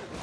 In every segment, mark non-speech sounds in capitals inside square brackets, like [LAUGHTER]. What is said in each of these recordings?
you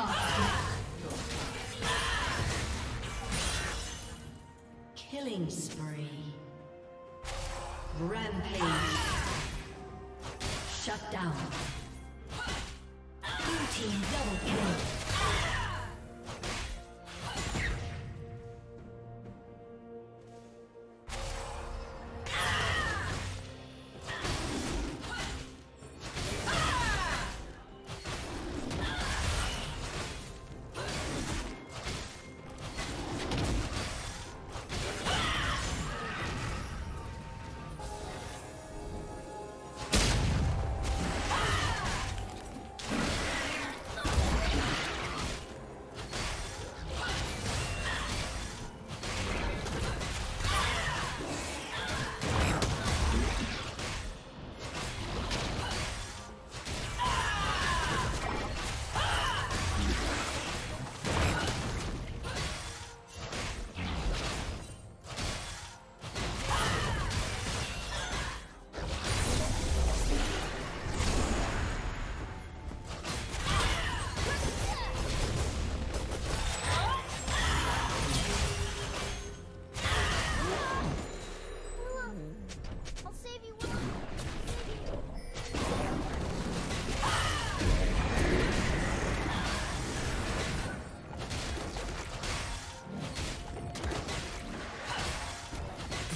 [LAUGHS] Killing spree. Rampage. Shut down. Blue team double kill.